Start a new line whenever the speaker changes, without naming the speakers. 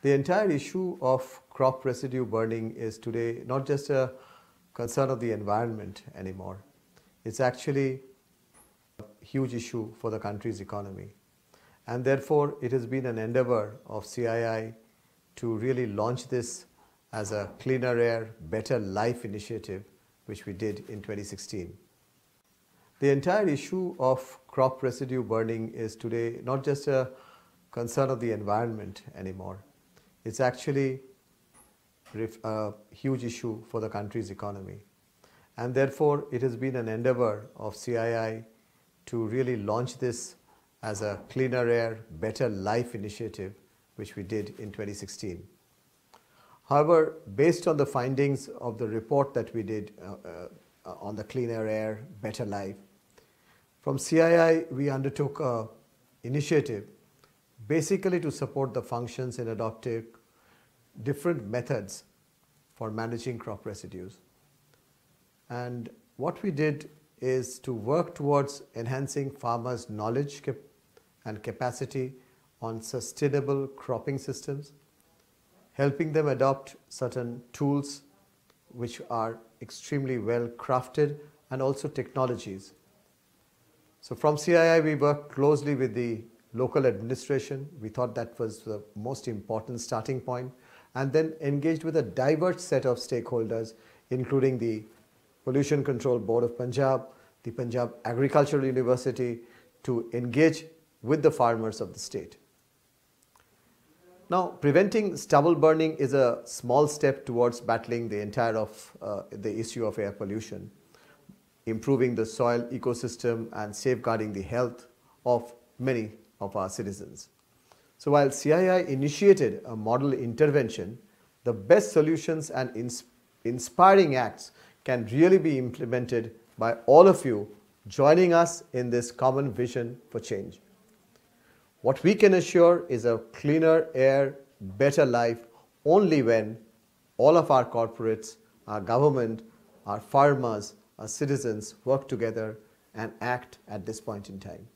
The entire issue of crop residue burning is today not just a concern of the environment anymore. It's actually a huge issue for the country's economy. And therefore, it has been an endeavor of CII to really launch this as a cleaner air, better life initiative, which we did in 2016. The entire issue of crop residue burning is today not just a concern of the environment anymore. It's actually a huge issue for the country's economy. And therefore, it has been an endeavor of CII to really launch this as a cleaner air, better life initiative, which we did in 2016. However, based on the findings of the report that we did uh, uh, on the cleaner air, better life, from CII we undertook an initiative basically to support the functions in adopting different methods for managing crop residues. And what we did is to work towards enhancing farmers' knowledge cap and capacity on sustainable cropping systems, helping them adopt certain tools which are extremely well crafted and also technologies. So from CII we worked closely with the local administration. We thought that was the most important starting point and then engaged with a diverse set of stakeholders including the Pollution Control Board of Punjab, the Punjab Agricultural University to engage with the farmers of the state. Now, preventing stubble burning is a small step towards battling the entire of uh, the issue of air pollution, improving the soil ecosystem and safeguarding the health of many of our citizens. So while CII initiated a model intervention, the best solutions and ins inspiring acts can really be implemented by all of you joining us in this common vision for change. What we can assure is a cleaner air, better life only when all of our corporates, our government, our farmers, our citizens work together and act at this point in time.